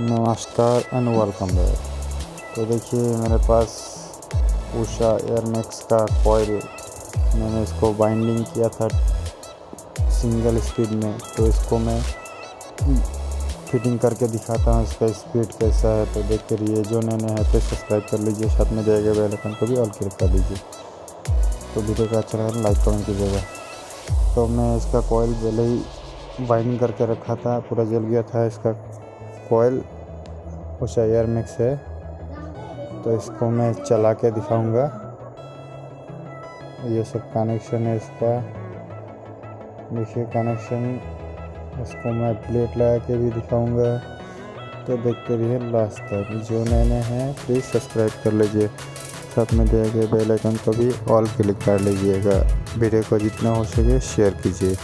नमस्कार and welcome back तो देखिए, मेरे पास उषा एयरमैक्स का कॉयल मैंने इसको बाइंडिंग किया था सिंगल स्पीड में। तो इसको मैं फिटिंग करके दिखाता हूँ इसका स्पीड कैसा है। तो देखते रहिए जो नए नए हैं तो सब्सक्राइब कर लीजिए, साथ में जाएगा बेल आइकन को भी ऑल क्लिक कर दीजिए तो वीडियो का अच्छा लगा लाइक कमेंट कीजिएगा। तो मैं इसका कॉयल पहले ही बाइंडिंग करके रखा था, पूरा जल गया था इसका। कोयल उषा एयर मिक्स है तो इसको मैं चला के दिखाऊँगा। ये सब कनेक्शन है इसका। देखिए कनेक्शन इसको मैं प्लेट लगा के भी दिखाऊँगा। तो देखते रहिए लास्ट तक। जो नए नए हैं प्लीज़ सब्सक्राइब कर लीजिए। साथ में दिए गए बेल आइकन को भी ऑल क्लिक कर लीजिएगा। वीडियो को जितना हो सके शेयर कीजिए।